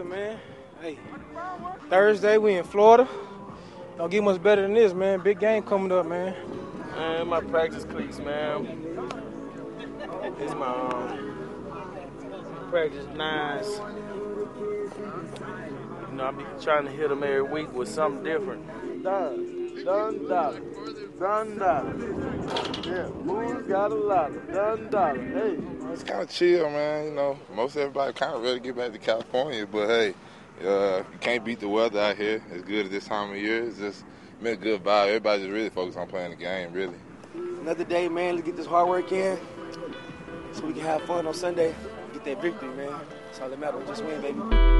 good, man. Hey, Thursday we in Florida. Don't get much better than this, man. Big game coming up, man. Man, my practice cleats, man. It's my um, practice nines. You know, I be trying to hit them every week with something different. Done, done, dollar, done, dollar. Yeah, who's got a lot of done. Hey. It's kind of chill, man. You know, most everybody kind of ready to get back to California, but hey, uh, you can't beat the weather out here. It's good at this time of year. It's just been a good vibe. Everybody's just really focused on playing the game, really. Another day, man. Let's get this hard work in so we can have fun on Sunday. Get that victory, man. That's all that matters. Just win, baby.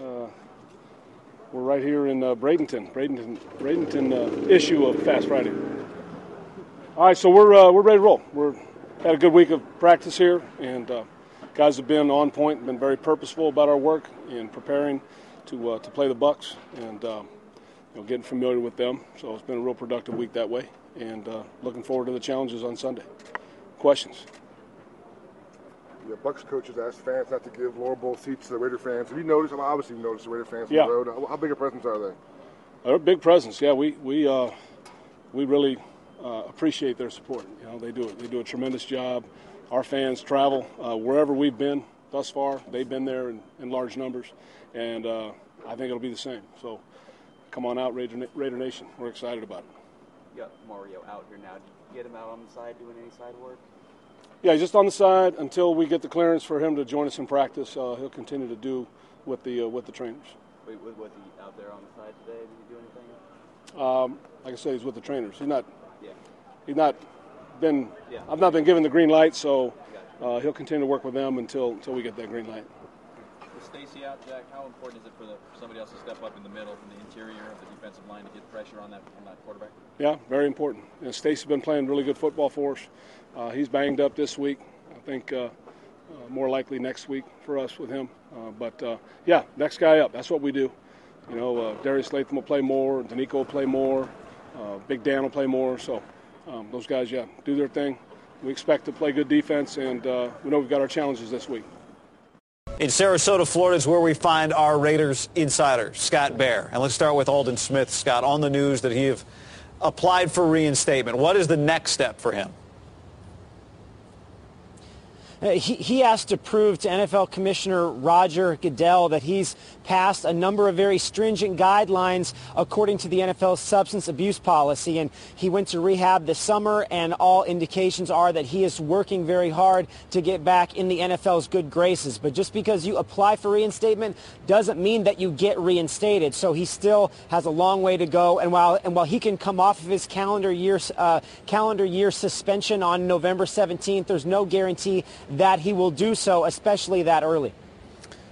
Uh, we're right here in uh, Bradenton, Bradenton, Bradenton uh, issue of Fast Friday. All right, so we're uh, we're ready to roll. We're had a good week of practice here, and uh, guys have been on point, been very purposeful about our work in preparing to uh, to play the Bucs, and you know getting familiar with them. So it's been a real productive week that way, and looking forward to the challenges on Sunday. Questions? The Bucs coaches asked fans not to give lower bowl seats to the Raider fans. Have you noticed? I obviously you've noticed the Raider fans on the road. How, how big a presence are they? They're a big presence. Yeah, we we uh, we really uh, appreciate their support. You know, they do it. They do a tremendous job. Our fans travel uh, wherever we've been thus far. They've been there in, in large numbers, and uh, I think it'll be the same. So, come on out, Raider, Raider Nation. We're excited about it. You got Mario out here now. Did you get him out on the side doing any side work? Yeah, he's just on the side until we get the clearance for him to join us in practice. Uh, he'll continue to do with the uh, with the trainers. Wait, was, he out there on the side today? Did he do anything? Um, like I said, he's with the trainers. He's not. Yeah. He's not been. Yeah. I've not been given the green light, so uh, he'll continue to work with them until until we get that green light. With Stacy out, Jack, how important is it for the, for somebody else to step up in the middle from the interior of the defensive line to get pressure on that on that quarterback? Yeah, very important. You know, Stacy's been playing really good football for us. Uh, he's banged up this week. I think uh, uh, more likely next week for us with him. Uh, but uh, yeah, next guy up. That's what we do. You know, uh, Darius Latham will play more. Denico will play more. Big Dan will play more. So um, those guys, yeah, do their thing. We expect to play good defense, and we know we've got our challenges this week. In Sarasota, Florida is where we find our Raiders insider, Scott Bair. And let's start with Aldon Smith. Scott, on the news that he have applied for reinstatement. What is the next step for him? Uh, He, he has to prove to NFL Commissioner Roger Goodell that he's passed a number of very stringent guidelines according to the NFL's substance abuse policy. And he went to rehab this summer, and all indications are that he is working very hard to get back in the NFL's good graces. But just because you apply for reinstatement doesn't mean that you get reinstated. So he still has a long way to go. And while and while he can come off of his calendar year uh, calendar year suspension on November 17th, there's no guarantee that he will do so, especially that early.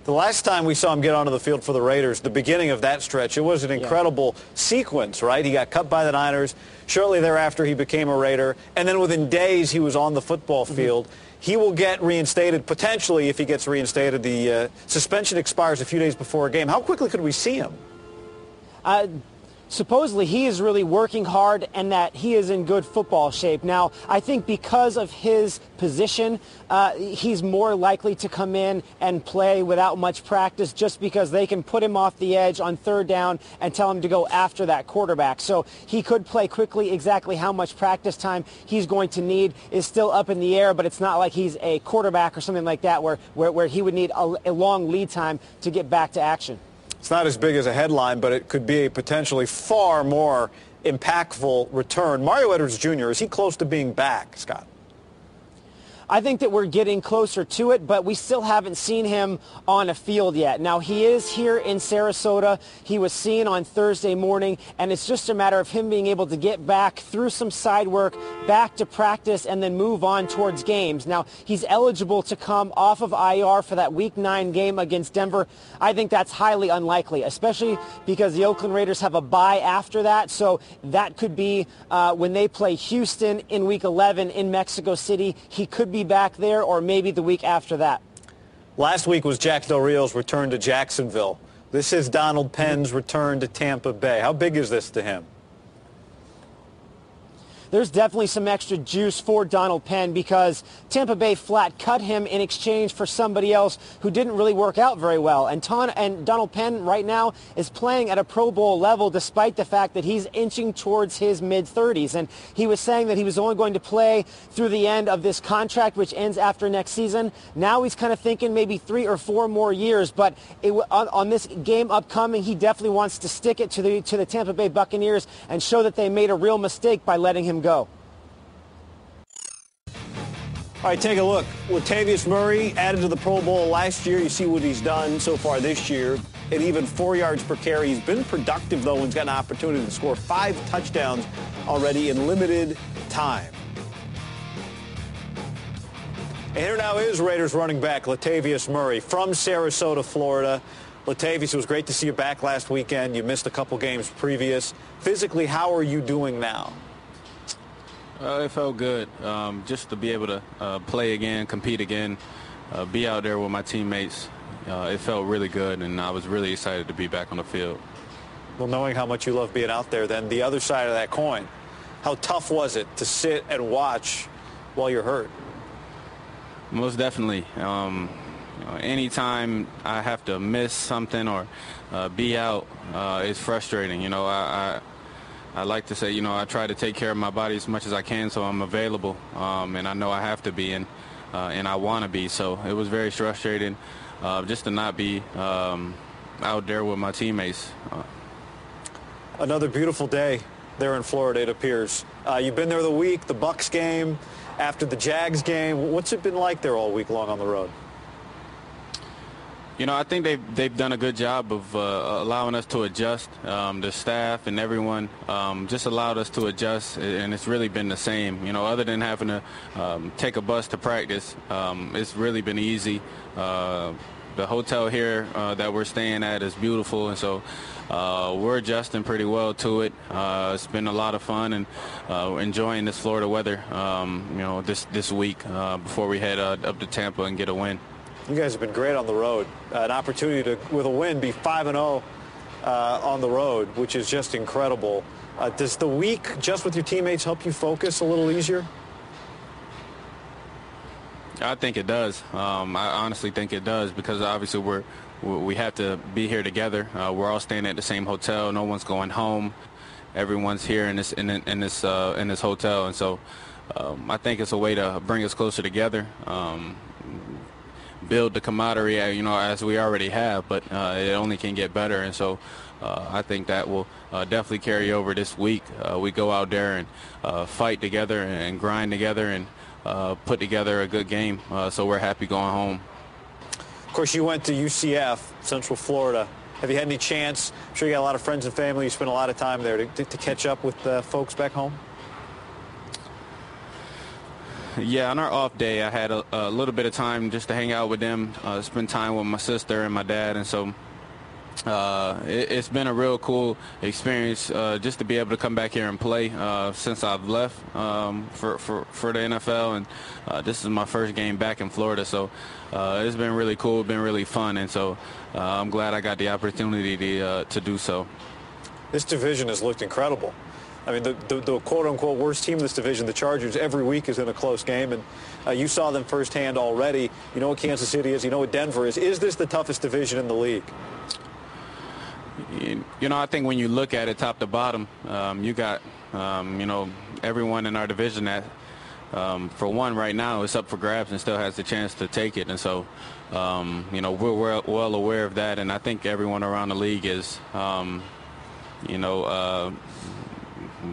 The last time we saw him get onto the field for the Raiders, the beginning of that stretch, it was an incredible sequence, right? He got cut by the Niners. Shortly thereafter, he became a Raider. And then within days, he was on the football field. He will get reinstated, potentially, if he gets reinstated. The uh, suspension expires a few days before a game. How quickly could we see him? Uh, supposedly he is really working hard and that he is in good football shape. Now, I think because of his position, uh, he's more likely to come in and play without much practice just because they can put him off the edge on third down and tell him to go after that quarterback. So he could play quickly. Exactly how much practice time he's going to need is still up in the air, but it's not like he's a quarterback or something like that where, where, where he would need a, a long lead time to get back to action. It's not as big as a headline, but it could be a potentially far more impactful return. Mario Edwards Jr., is he close to being back, Scott? I think that we're getting closer to it, but we still haven't seen him on a field yet. Now, he is here in Sarasota. He was seen on Thursday morning, and it's just a matter of him being able to get back through some side work, back to practice, and then move on towards games. Now, he's eligible to come off of IR for that Week 9 game against Denver. I think that's highly unlikely, especially because the Oakland Raiders have a bye after that, so that could be uh, when they play Houston in Week 11 in Mexico City. He could be back there, or maybe the week after that. Last week was Jack Del Rio's return to Jacksonville. This is Donald Penn's return to Tampa Bay. How big is this to him? There's definitely some extra juice for Donald Penn because Tampa Bay flat cut him in exchange for somebody else who didn't really work out very well. And, Ton, and Donald Penn right now is playing at a Pro Bowl level despite the fact that he's inching towards his mid-30s. And he was saying that he was only going to play through the end of this contract, which ends after next season. Now he's kind of thinking maybe three or four more years. But it, on, on this game upcoming, he definitely wants to stick it to the, to the Tampa Bay Buccaneers and show that they made a real mistake by letting him go. All right, take a look. Latavius Murray added to the Pro Bowl last year. You see what he's done so far this year. At even four yards per carry. He's been productive, though, and he's got an opportunity to score five touchdowns already in limited time. And here now is Raiders running back Latavius Murray from Sarasota, Florida. Latavius, it was great to see you back last weekend. You missed a couple games previous. Physically, how are you doing now? Uh, it felt good um, just to be able to uh, play again, compete again, uh, be out there with my teammates. Uh, it felt really good, and I was really excited to be back on the field. Well, knowing how much you love being out there, then the other side of that coin, how tough was it to sit and watch while you're hurt? Most definitely. Um, you know, anytime I have to miss something or uh, be out, uh, it's frustrating. You know, I, I I like to say, you know, I try to take care of my body as much as I can, so I'm available, um, and I know I have to be, and uh, and I want to be. So it was very frustrating uh, just to not be um, out there with my teammates. Uh, Another beautiful day there in Florida, it appears. Uh, you've been there the week, the Bucs game, after the Jags game. What's it been like there all week long on the road? You know, I think they've they've done a good job of uh, allowing us to adjust. Um, the staff and everyone um, just allowed us to adjust, and it's really been the same. You know, other than having to um, take a bus to practice, um, it's really been easy. Uh, the hotel here uh, that we're staying at is beautiful, and so uh, we're adjusting pretty well to it. Uh, it's been a lot of fun and uh, enjoying this Florida weather. Um, you know, this this week before we head up to Tampa and get a win. You guys have been great on the road. Uh, an opportunity to, with a win, be 5 and 0 uh, on the road, which is just incredible. Uh, does the week just with your teammates help you focus a little easier? I think it does. Um, I honestly think it does because obviously we're we have to be here together. Uh, we're all staying at the same hotel. No one's going home. Everyone's here in this in, in this uh, in this hotel, and so um, I think it's a way to bring us closer together. Um, build the camaraderie, uh, you know, as we already have, but uh, it only can get better. And so uh, I think that will uh, definitely carry over this week. Uh, we go out there and uh, fight together and grind together and put together a good game. so we're happy going home. Of course, you went to UCF, Central Florida. Have you had any chance? I'm sure you got a lot of friends and family. You spent a lot of time there to, to catch up with the folks back home. Yeah, on our off day, I had a, a, little bit of time just to hang out with them, uh, spend time with my sister and my dad, and so uh, it, has been a real cool experience uh, just to be able to come back here and play uh, since I've left um, for, for, for the NFL, and uh, this is my first game back in Florida, so uh, it's been really cool, been really fun, and so I'm glad I got the opportunity to, to do so. This division has looked incredible. I mean, the, the, the, quote-unquote worst team in this division, the Chargers, every week is in a close game, and uh, you saw them firsthand already. You know what Kansas City is. You know what Denver is. Is this the toughest division in the league? You know, I think when you look at it top to bottom, um, you got, um, you know, everyone in our division that, um, for one, right now is up for grabs and still has the chance to take it. And so, um, you know, we're well, well, aware of that, and I think everyone around the league is, um, you know, uh,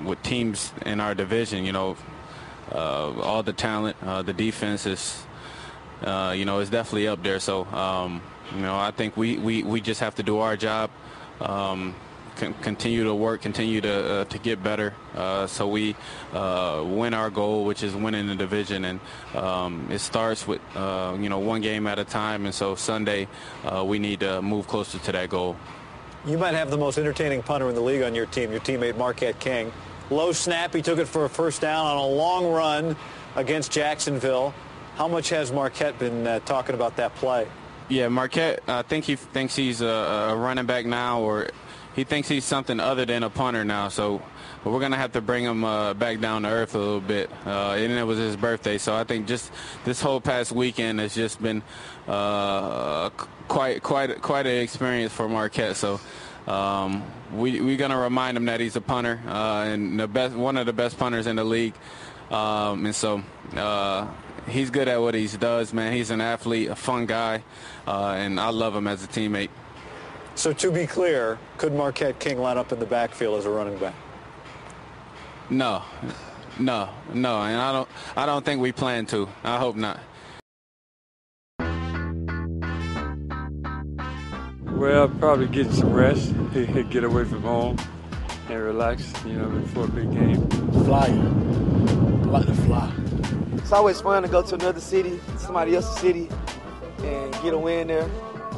with teams in our division, you know, uh, all the talent, uh, the defense is, uh, you know, is definitely up there. So, um, you know, I think we, we, we just have to do our job. Um, continue to work, continue to uh, to get better, uh, so we uh, win our goal, which is winning the division. And um, it starts with you know one game at a time. And so Sunday, we need to move closer to that goal. You might have the most entertaining punter in the league on your team, your teammate Marquette King. Low snap, he took it for a first down on a long run against Jacksonville. How much has Marquette been uh, talking about that play? Yeah, Marquette, I think he thinks he's a, a running back now, or he thinks he's something other than a punter now. So we're going to have to bring him uh, back down to earth a little bit. Uh, and it was his birthday. So I think just this whole past weekend has just been uh, quite quite quite an experience for Marquette. So um, we, we're going to remind him that he's a punter uh, and the best one of the best punters in the league. Um, and so uh, he's good at what he does, man. He's an athlete, a fun guy, uh, and I love him as a teammate. So to be clear, could Marquette King line up in the backfield as a running back? No, no, no, and I don't. I don't think we plan to. I hope not. Well, probably get some rest, get away from home, and relax. You know, before a big game. Fly. I like to fly. It's always fun to go to another city, somebody else's city, and get a win there.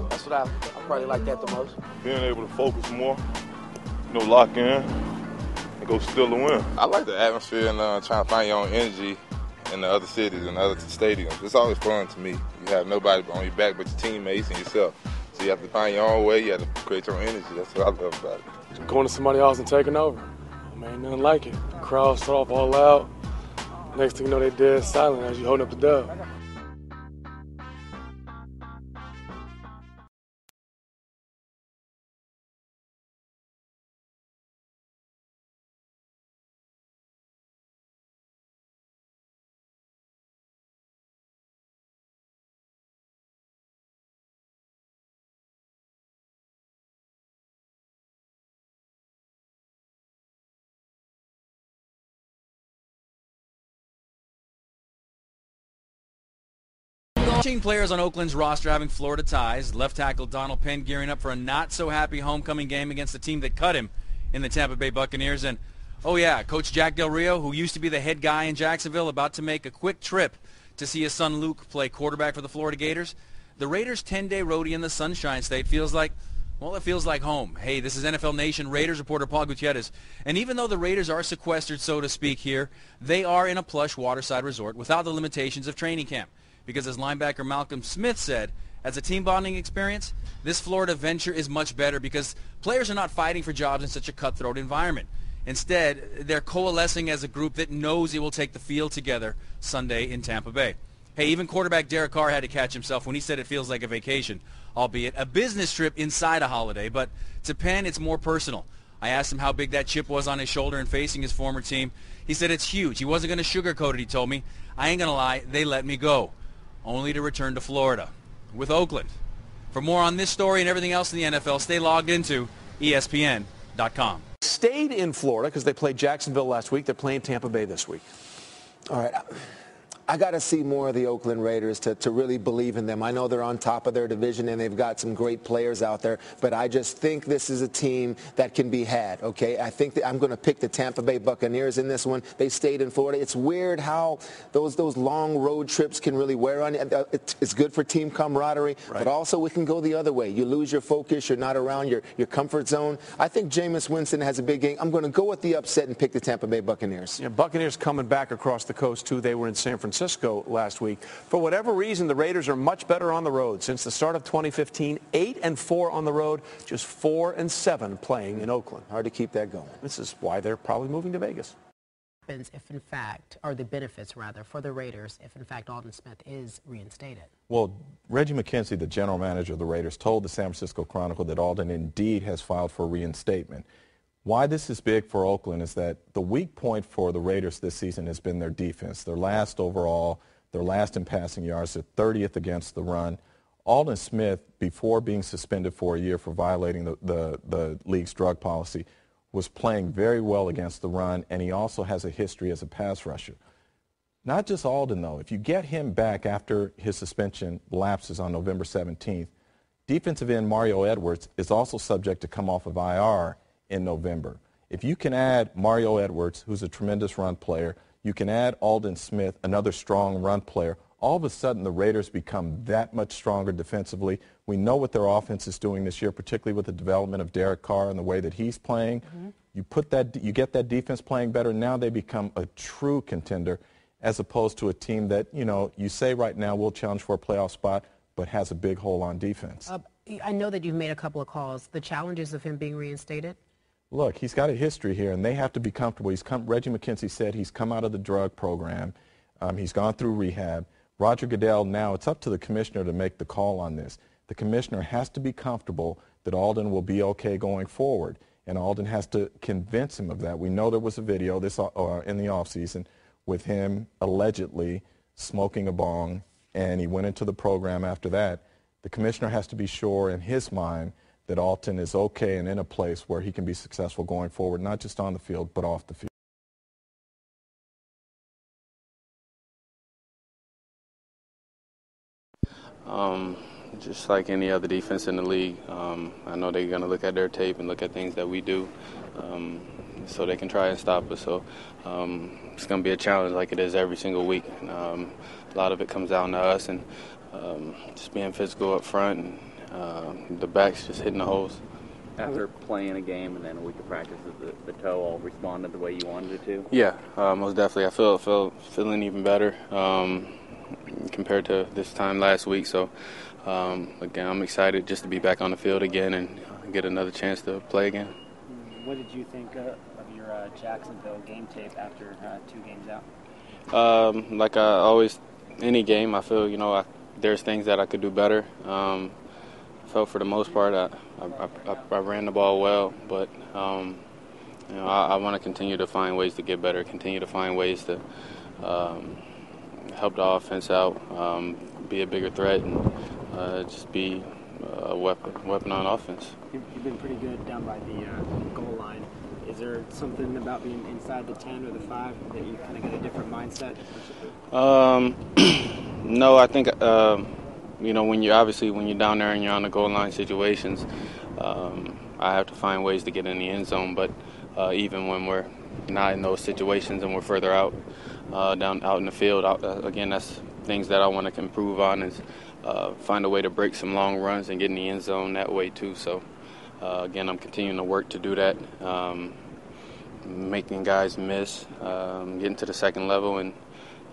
That's what I probably like that the most. Being able to focus more, you know, lock in, and go steal the win. I like the atmosphere and uh, trying to find your own energy in the other cities and other stadiums. It's always fun to me. You have nobody on your back but your teammates and yourself. So you have to find your own way. You have to create your own energy. That's what I love about it. Going to somebody else and taking over. I mean, nothing like it. The crowd start off all loud. Next thing you know, they dead silent as you holding up the dub. Watching players on Oakland's roster having Florida ties, left tackle Donald Penn gearing up for a not-so-happy homecoming game against the team that cut him in the Tampa Bay Buccaneers. And, oh yeah, Coach Jack Del Rio, who used to be the head guy in Jacksonville, about to make a quick trip to see his son Luke play quarterback for the Florida Gators. The Raiders' 10-day roadie in the Sunshine State feels like well, it feels like home. Hey, this is NFL Nation Raiders reporter Paul Gutierrez. And even though the Raiders are sequestered, so to speak, here, they are in a plush waterside resort without the limitations of training camp because as linebacker Malcolm Smith said, as a team bonding experience, this Florida venture is much better because players are not fighting for jobs in such a cutthroat environment. Instead, they're coalescing as a group that knows it will take the field together Sunday in Tampa Bay. Hey, even quarterback Derek Carr had to catch himself when he said it feels like a vacation, albeit a business trip inside a holiday. But to Penn, it's more personal. I asked him how big that chip was on his shoulder and facing his former team. He said it's huge. He wasn't going to sugarcoat it, he told me. I ain't going to lie, they let me go only to return to Florida with Oakland. For more on this story and everything else in the NFL, stay logged into ESPN.com. Stayed in Florida because they played Jacksonville last week. They're playing Tampa Bay this week. All right. I got to see more of the Oakland Raiders to, to really believe in them. I know they're on top of their division and they've got some great players out there, but I just think this is a team that can be had, okay? I think that I'm going to pick the Tampa Bay Buccaneers in this one. They stayed in Florida. It's weird how those those long road trips can really wear on you. Uh, it's good for team camaraderie, right. but also it can go the other way. You lose your focus. You're not around your, your comfort zone. I think Jameis Winston has a big game. I'm going to go with the upset and pick the Tampa Bay Buccaneers. Yeah, Buccaneers coming back across the coast, too. They were in San Francisco. Francisco last week. For whatever reason, the Raiders are much better on the road. Since the start of 2015, 8 and 4 on the road, just 4 and 7 playing in Oakland. Hard to keep that going. This is why they're probably moving to Vegas. If in fact, or the benefits rather, for the Raiders, if in fact Aldon Smith is reinstated. Well, Reggie McKenzie, the general manager of the Raiders, told the San Francisco Chronicle that Aldon indeed has filed for reinstatement. Why this is big for Oakland is that the weak point for the Raiders this season has been their defense. Their last overall, their last in passing yards, their 30th against the run. Aldon Smith, before being suspended for a year for violating the, the, the league's drug policy, was playing very well against the run, and he also has a history as a pass rusher. Not just Aldon, though. If you get him back after his suspension lapses on November 17th, defensive end Mario Edwards is also subject to come off of IR in November. If you can add Mario Edwards, who's a tremendous run player, you can add Aldon Smith, another strong run player, all of a sudden the Raiders become that much stronger defensively. We know what their offense is doing this year, particularly with the development of Derek Carr and the way that he's playing. Mm-hmm. You put that, you get that defense playing better. Now they become a true contender, as opposed to a team that you know you say right now will challenge for a playoff spot, but has a big hole on defense. Uh, I know that you've made a couple of calls. The challenges of him being reinstated. Look, he's got a history here, and they have to be comfortable. He's come. Reggie McKenzie said he's come out of the drug program. Um, he's gone through rehab. Roger Goodell, now it's up to the commissioner to make the call on this. The commissioner has to be comfortable that Aldon will be okay going forward, and Aldon has to convince him of that. We know there was a video this uh, uh in the offseason with him allegedly smoking a bong, and he went into the program after that. The commissioner has to be sure in his mind that Aldon is okay and in a place where he can be successful going forward, not just on the field, but off the field. Um, just like any other defense in the league, um, I know they're going to look at their tape and look at things that we do um, so they can try and stop us. So um, it's going to be a challenge like it is every single week. Um, a lot of it comes down to us and um, just being physical up front and uh, the backs just hitting the holes. After playing a game and then a week of practice, the, the toe all responded the way you wanted it to? Yeah, uh, most definitely. I feel, feel feeling even better compared to this time last week. So, um, again, I'm excited just to be back on the field again and get another chance to play again. What did you think uh, of your uh, Jacksonville game tape after uh, two games out? Um, like I always, any game, I feel you know I, there's things that I could do better. Um, I felt for the most part I, I, I, I ran the ball well, but um, you know I, I want to continue to find ways to get better, continue to find ways to um, help the offense out, um, be a bigger threat, and uh, just be a weapon, weapon on offense. You've been pretty good down by the uh, goal line. Is there something about being inside the 10 or the 5 that you kind of get a different mindset? Um, no, I think, uh, you know, when you're obviously when you're down there and you're on the goal line situations, um, I have to find ways to get in the end zone. But uh, even when we're not in those situations and we're further out, uh, down out in the field. Uh, again, that's things that I want to improve on is uh, find a way to break some long runs and get in the end zone that way too. So uh, again, I'm continuing to work to do that, um, making guys miss, um, getting to the second level, and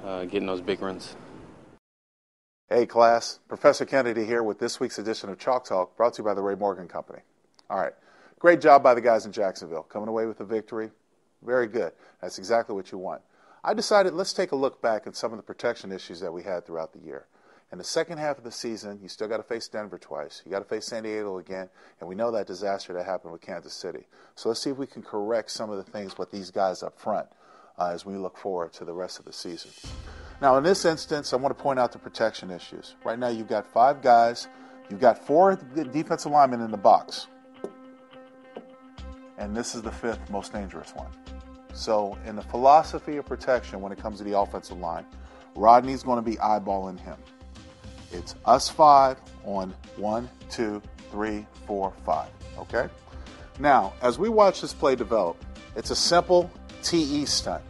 uh, getting those big runs. Hey class, Professor Kennedy here with this week's edition of Chalk Talk, brought to you by the Ray Morgan Company. All right, great job by the guys in Jacksonville, coming away with a victory. Very good. That's exactly what you want. I decided let's take a look back at some of the protection issues that we had throughout the year. In the second half of the season, you still got to face Denver twice. You got to face San Diego again, and we know that disaster that happened with Kansas City. So let's see if we can correct some of the things with these guys up front uh, as we look forward to the rest of the season. Now, in this instance, I want to point out the protection issues. Right now, you've got five guys. You've got four defensive linemen in the box. And this is the fifth most dangerous one. So, in the philosophy of protection when it comes to the offensive line, Rodney's going to be eyeballing him. It's us five on one, two, three, four, five. Okay? Now, as we watch this play develop, it's a simple TE stunt.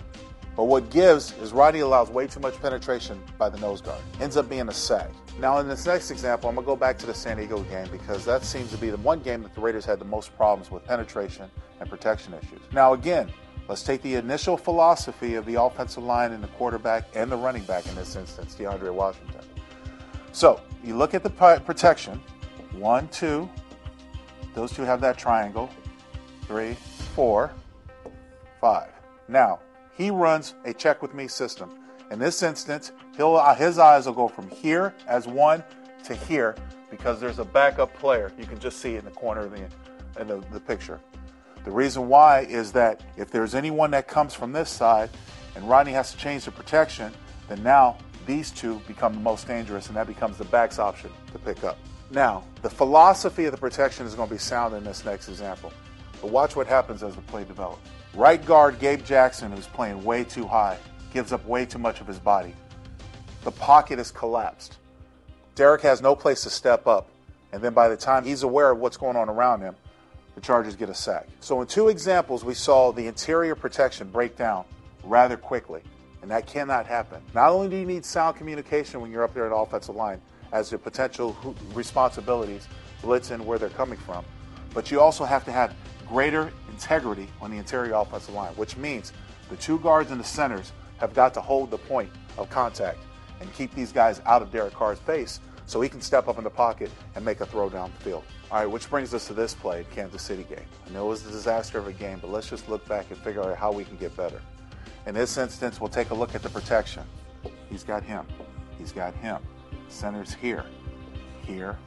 But what gives is Rodney allows way too much penetration by the nose guard. Ends up being a sack. Now, in this next example, I'm going to go back to the San Diego game because that seems to be the one game that the Raiders had the most problems with penetration and protection issues. Now, again, Let's take the initial philosophy of the offensive line and the quarterback and the running back in this instance, DeAndre Washington. So you look at the protection one, two, those two have that triangle, three, four, five. Now, he runs a check with me system. In this instance, uh, his eyes will go from here as one to here because there's a backup player. You can just see in the corner of the, in the, the picture. The reason why is that if there's anyone that comes from this side and Rodney has to change the protection, then now these two become the most dangerous and that becomes the back's option to pick up. Now, the philosophy of the protection is going to be sound in this next example. But watch what happens as the play develops. Right guard Gabe Jackson, who's playing way too high, gives up way too much of his body. The pocket is collapsed. Derek has no place to step up, and then by the time he's aware of what's going on around him, the Chargers get a sack. So in two examples, we saw the interior protection break down rather quickly, and that cannot happen. Not only do you need sound communication when you're up there at offensive line as to potential responsibilities, blitzing where they're coming from, but you also have to have greater integrity on the interior offensive line, which means the two guards and the centers have got to hold the point of contact and keep these guys out of Derek Carr's face so he can step up in the pocket and make a throw down the field. All right, which brings us to this play, Kansas City game. I know it was a disaster of a game, but let's just look back and figure out how we can get better. In this instance, we'll take a look at the protection. He's got him. He's got him. Center's here, here,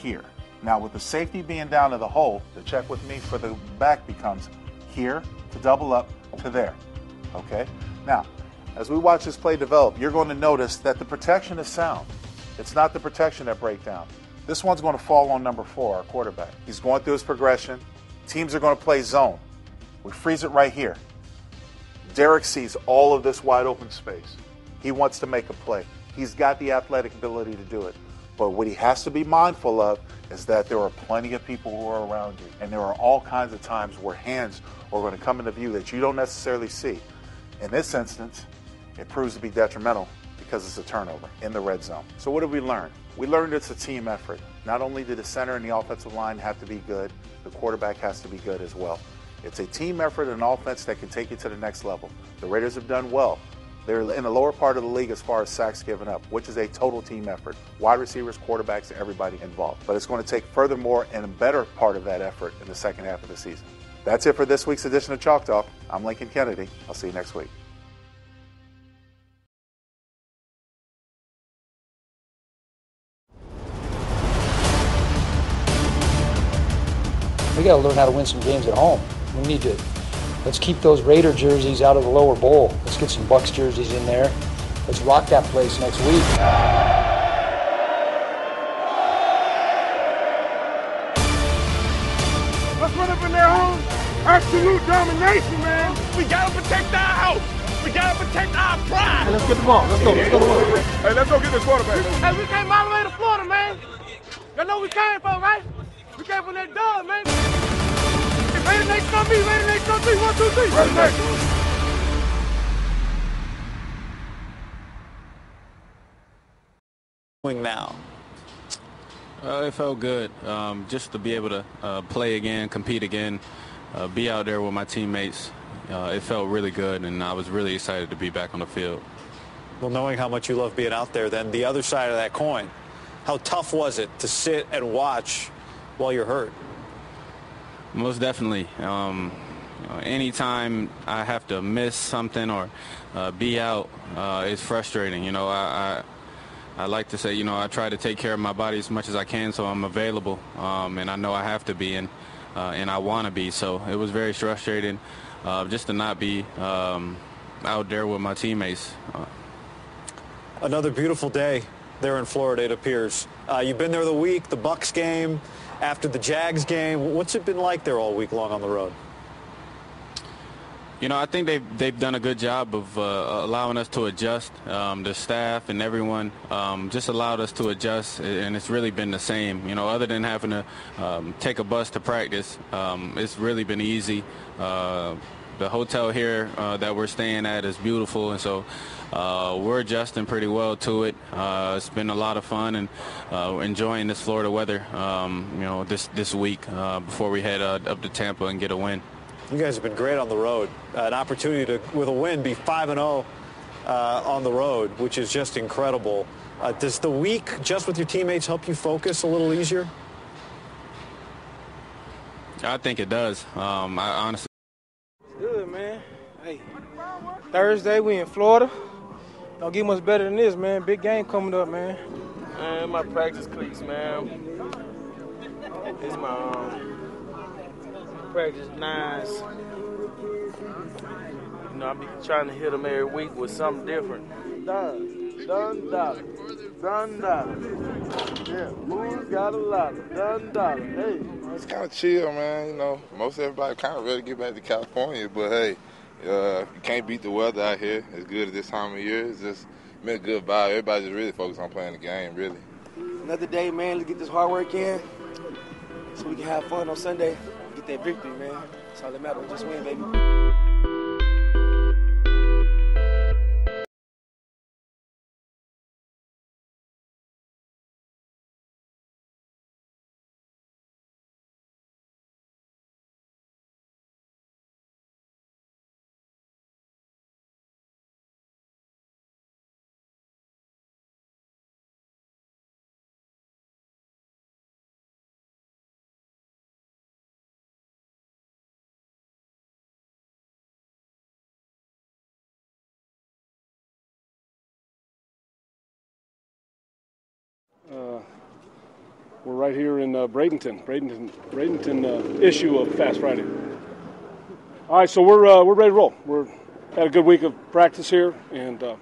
here. Now, with the safety being down to the hole, the check with me for the back becomes here to double up to there. Okay? Now, as we watch this play develop, you're going to notice that the protection is sound. It's not the protection that break down. This one's going to fall on number four, our quarterback. He's going through his progression. Teams are going to play zone. We freeze it right here. Derek sees all of this wide open space. He wants to make a play. He's got the athletic ability to do it. But what he has to be mindful of is that there are plenty of people who are around you. And there are all kinds of times where hands are going to come into view that you don't necessarily see. In this instance, it proves to be detrimental because it's a turnover in the red zone. So what did we learn? We learned it's a team effort. Not only did the center and the offensive line have to be good, the quarterback has to be good as well. It's a team effort and an offense that can take you to the next level. The Raiders have done well. They're in the lower part of the league as far as sacks given up, which is a total team effort. Wide receivers, quarterbacks, everybody involved. But it's going to take furthermore and a better part of that effort in the second half of the season. That's it for this week's edition of Chalk Talk. I'm Lincoln Kennedy. I'll see you next week. We got to learn how to win some games at home. We need to let's keep those Raider jerseys out of the lower bowl. Let's get some Bucs jerseys in there. Let's rock that place next week. Let's run up in their home. Absolute domination, man. We gotta protect our house. We gotta protect our pride. Hey, let's get the ball. Let's go. Let's go. To hey, let's go get this quarterback. Hey, we came all the way to Florida, man. Y'all know we came from, right? We came from that dog, man. Raider Nation on me. Raider on three. One, two, three. Raider Nation. now? Uh, it felt good um, just to be able to uh, play again, compete again, uh, be out there with my teammates. Uh, it felt really good, and I was really excited to be back on the field. Well, knowing how much you love being out there, then the other side of that coin, how tough was it to sit and watch while you're hurt? Most definitely. Um, you know, anytime I have to miss something or uh, be out, uh, it's frustrating. You know, I, I, I like to say, you know, I try to take care of my body as much as I can, so I'm available, um, and I know I have to be, and uh, and I want to be. So it was very frustrating uh, just to not be um, out there with my teammates. Uh, Another beautiful day there in Florida, it appears. Uh, you've been there the week, the Bucs game, after the Jags game. What's it been like there all week long on the road? You know, I think they've they've done a good job of uh, allowing us to adjust. Um, the staff and everyone um, just allowed us to adjust, and it's really been the same. You know, other than having to um, take a bus to practice, um, it's really been easy. Uh, the hotel here uh, that we're staying at is beautiful, and so uh, we're adjusting pretty well to it. Uh, it's been a lot of fun and uh, enjoying this Florida weather. Um, you know, this this week uh, before we head uh, up to Tampa and get a win. You guys have been great on the road. an opportunity to, with a win, be 5 and 0 on the road, which is just incredible. does the week just with your teammates help you focus a little easier? I think it does. Um, I honestly. Good man. Hey, Thursday we in Florida. Don't get much better than this, man. Big game coming up, man. Man, my practice cleats, man. It's my um, practice nines. You know, I be trying to hit them every week with something different. Done, done, dollar, done, dollar. Yeah, Moon's got a lot, done, dollar. Hey. It's kind of chill, man. You know, most everybody kind of ready to get back to California, but hey, Uh, you can't beat the weather out here. It's good at this time of year. It's just been a good vibe. Everybody's just really focused on playing the game, really. Another day, man. Let's get this hard work in so we can have fun on Sunday. Get that victory, man. That's all that matters. Just win, baby. Uh, we're right here in uh, Bradenton, Bradenton, Bradenton uh, issue of Fast Friday. All right, so we're uh, we're ready to roll. We're had a good week of practice here, and uh,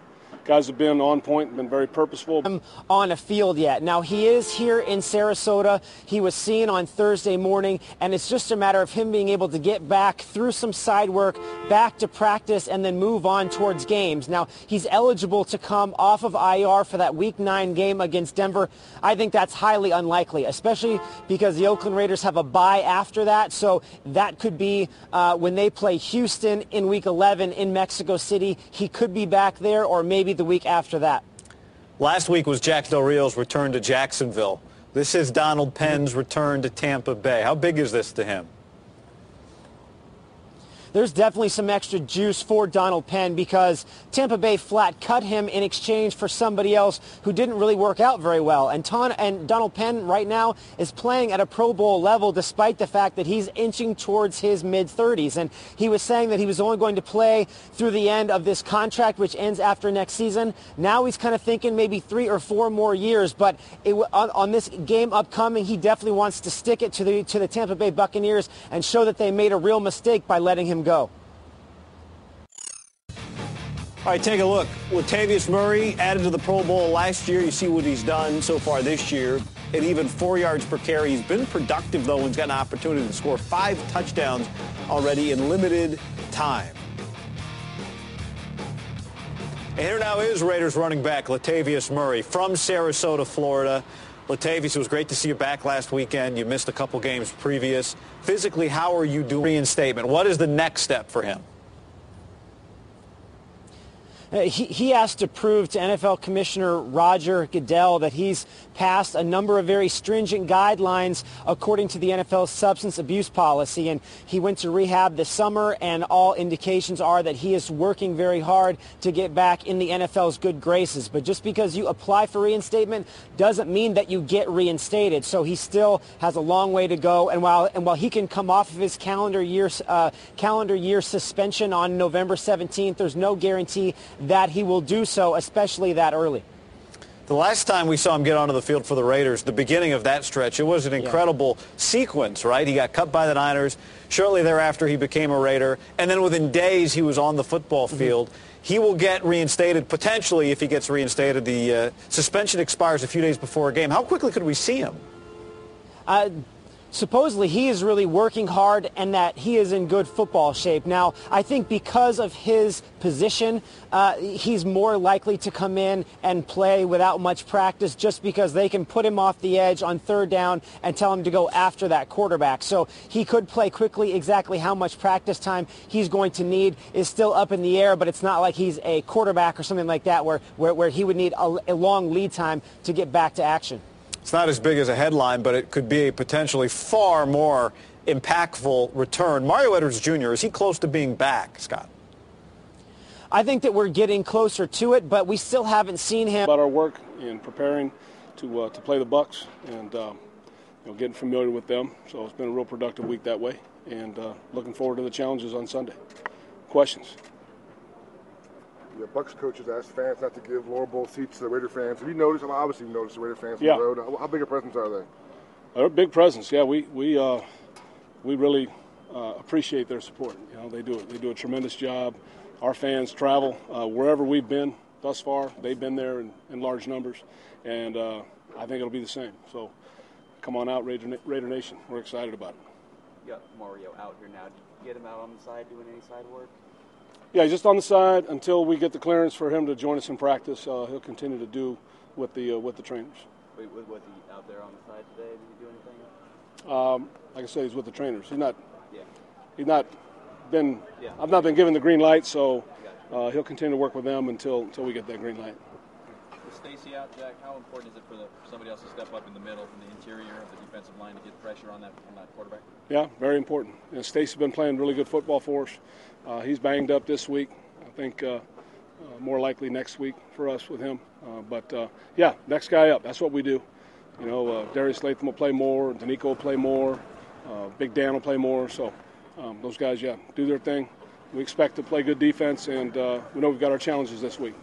guys have been on point, been very purposeful. I'm on a field yet. Now, he is here in Sarasota. He was seen on Thursday morning, and it's just a matter of him being able to get back through some side work, back to practice, and then move on towards games. Now, he's eligible to come off of IR for that Week 9 game against Denver. I think that's highly unlikely, especially because the Oakland Raiders have a bye after that, so that could be uh, when they play Houston in Week 11 in Mexico City. He could be back there, or maybe the week after that. Last week was Jack Del Rio's return to Jacksonville. This is Donald Penn's return to Tampa Bay. How big is this to him? There's definitely some extra juice for Donald Penn because Tampa Bay flat cut him in exchange for somebody else who didn't really work out very well. And, Ton- and Donald Penn right now is playing at a Pro Bowl level despite the fact that he's inching towards his mid-30s. And he was saying that he was only going to play through the end of this contract, which ends after next season. Now he's kind of thinking maybe three or four more years. But it, on, on this game upcoming, he definitely wants to stick it to the, to the Tampa Bay Buccaneers and show that they made a real mistake by letting him go. All right, take a look. Latavius Murray added to the Pro Bowl last year. You see what he's done so far this year. At even four yards per carry. He's been productive, though, and he's got an opportunity to score five touchdowns already in limited time. And here now is Raiders running back Latavius Murray from Sarasota, Florida. Latavius, it was great to see you back last weekend. You missed a couple games previous. Physically, how are you doing? Reinstatement. What is the next step for him? Uh, He, he has to prove to NFL Commissioner Roger Goodell that he's passed a number of very stringent guidelines according to the NFL's substance abuse policy. And he went to rehab this summer, and all indications are that he is working very hard to get back in the NFL's good graces. But just because you apply for reinstatement doesn't mean that you get reinstated. So he still has a long way to go. And while and while he can come off of his calendar year uh, calendar year suspension on November 17th, there's no guarantee that he will do so, especially that early. The last time we saw him get onto the field for the Raiders, the beginning of that stretch, it was an incredible sequence, right? He got cut by the Niners. Shortly thereafter, he became a Raider. And then within days, he was on the football field. He will get reinstated, potentially, if he gets reinstated. The uh, suspension expires a few days before a game. How quickly could we see him? Uh, supposedly he is really working hard and that he is in good football shape. Now, I think because of his position, uh, he's more likely to come in and play without much practice just because they can put him off the edge on third down and tell him to go after that quarterback. So he could play quickly. Exactly how much practice time he's going to need is still up in the air, but it's not like he's a quarterback or something like that where, where, where he would need a, a long lead time to get back to action. It's not as big as a headline, but it could be a potentially far more impactful return. Mario Edwards Jr., is he close to being back, Scott? I think that we're getting closer to it, but we still haven't seen him. About our work in preparing to uh, to play the Bucs and um, you know getting familiar with them. So it's been a real productive week that way, and uh, looking forward to the challenges on Sunday. Questions? Yeah, Bucs coaches asked fans not to give lower bowl seats to the Raider fans. Have you noticed? I mean, obviously, you've noticed the Raider fans on the road. How, how big a presence are they? They're a big presence. Yeah, we we uh, we really uh, appreciate their support. You know, they do it. They do a tremendous job. Our fans travel uh, wherever we've been thus far. They've been there in, in large numbers, and uh, I think it'll be the same. So, come on out, Raider, Raider Nation. We're excited about it. You got Mario out here now. Did you get him out on the side doing any side work? Yeah, just on the side until we get the clearance for him to join us in practice. Uh, he'll continue to do with the uh, with the trainers. Wait, was he out there on the side today? Did he do anything? Um, like I said, he's with the trainers. He's not. Yeah. He's not been. Yeah. I've not been given the green light, so uh, he'll continue to work with them until until we get that green light. Stacy out, Jack, how important is it for, the, for somebody else to step up in the middle from the interior of the defensive line to get pressure on that on that quarterback? Yeah, very important. You know, Stacy's been playing really good football for us. Uh, he's banged up this week. I think uh, uh, more likely next week for us with him. Uh, but uh, yeah, next guy up. That's what we do. You know, uh, Darius Latham will play more. Denico will play more. Big Dan will play more. So um, those guys, yeah, do their thing. We expect to play good defense, and we know we've got our challenges this week.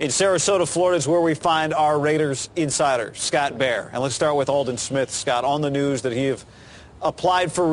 In Sarasota, Florida is where we find our Raiders insider, Scott Bair. And let's start with Aldon Smith. Scott, on the news that he have applied for